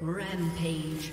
Rampage.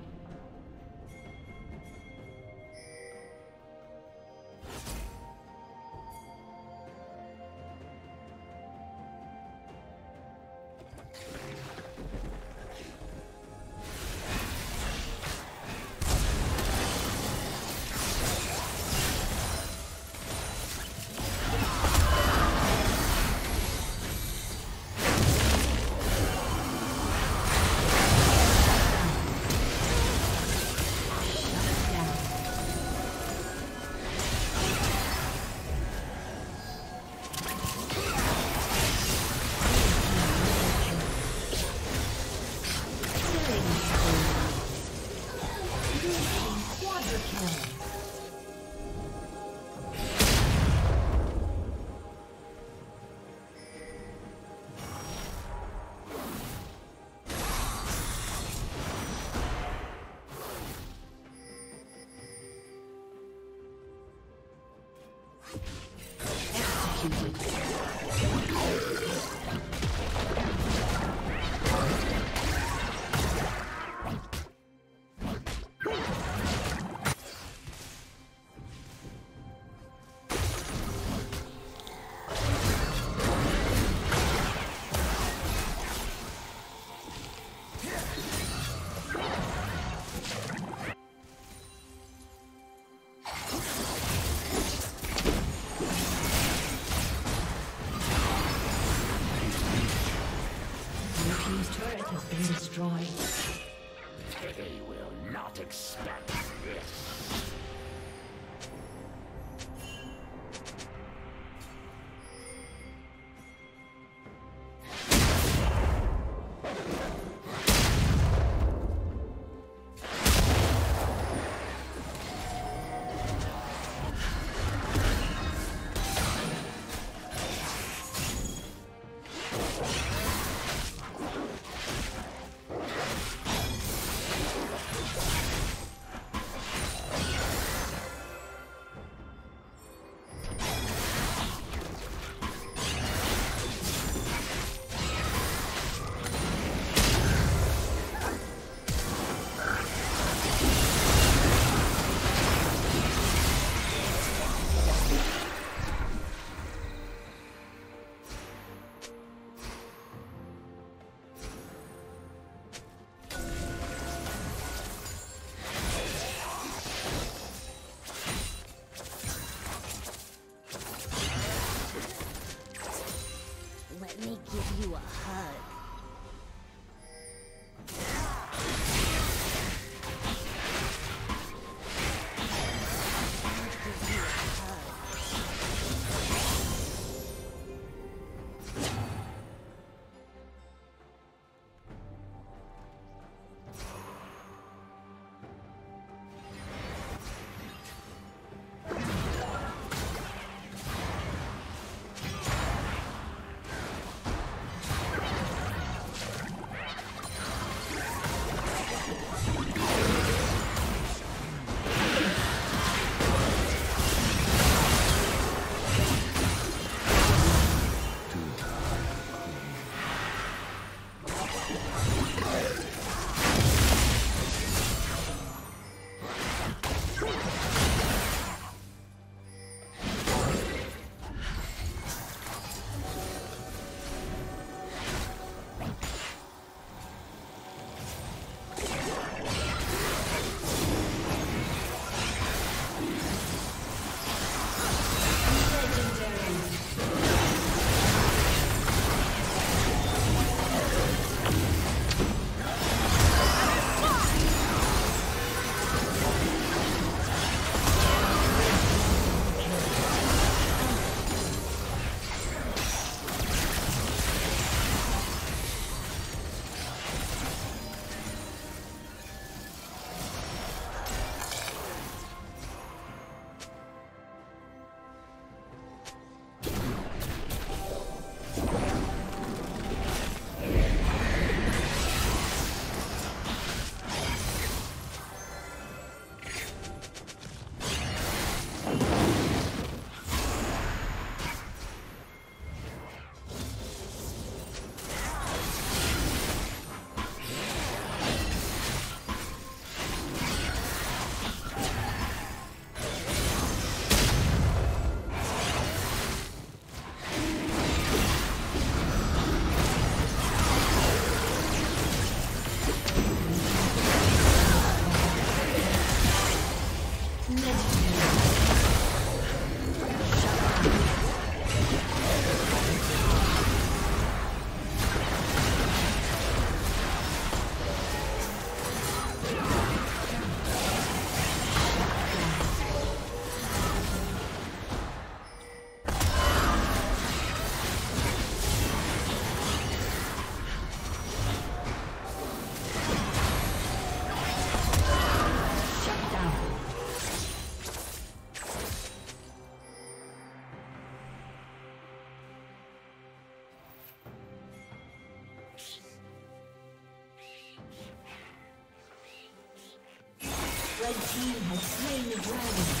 team's turret has been destroyed. They will not expect this. The dragon.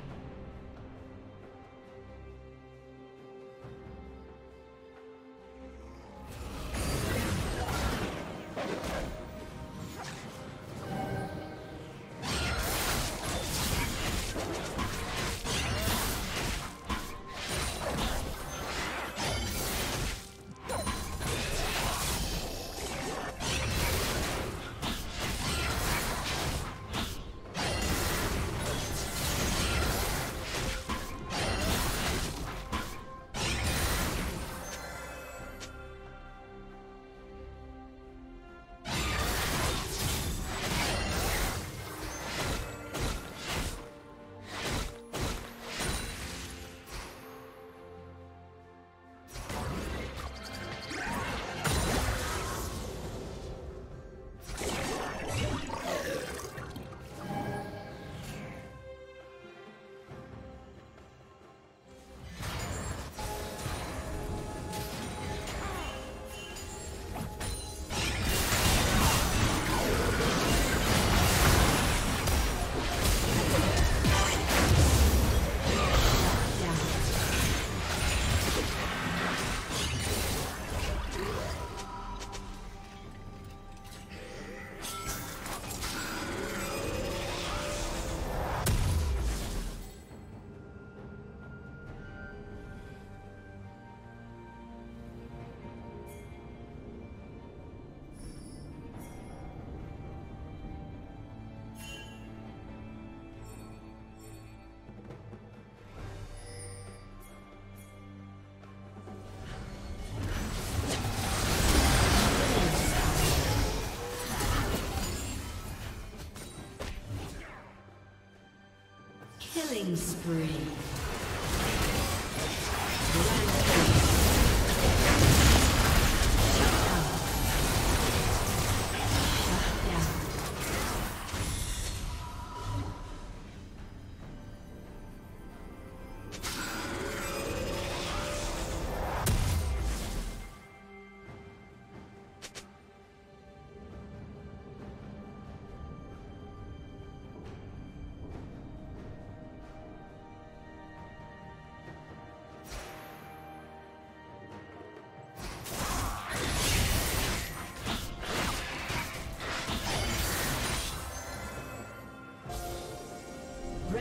Killing spree.